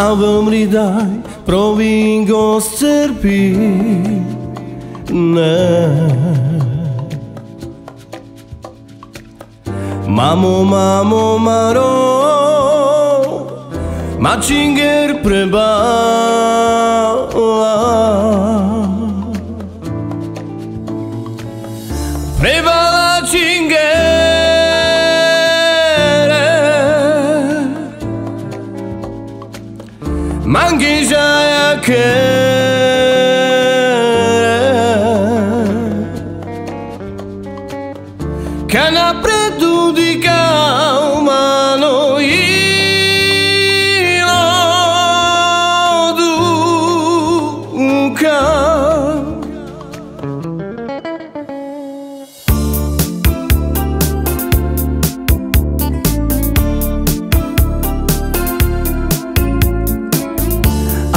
avem ridaj provingo serpi ne Mamo, mamo, maro Macinger prebala Prebala ci já é cara Que na pretendo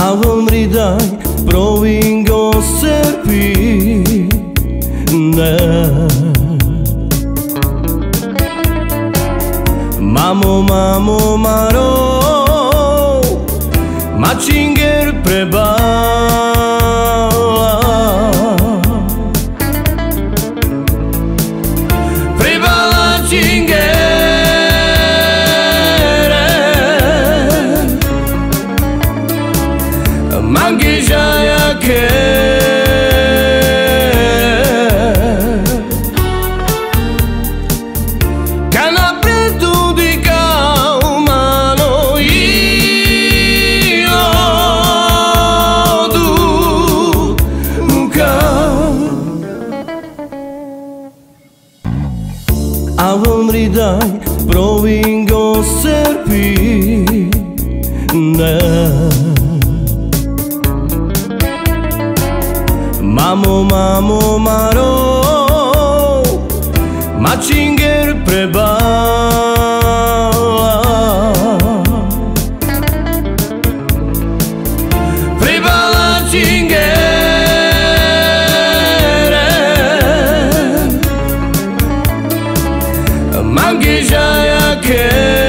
Avem ridai, provingo serpi Mamo, mamo, maro Macinger preba Preba mangisha yake Kana pretudika umano iodu muka. Avon A provin go serpi Ne Mamo, mamo, maro Machinger prebala Prebala cingere Mangi già che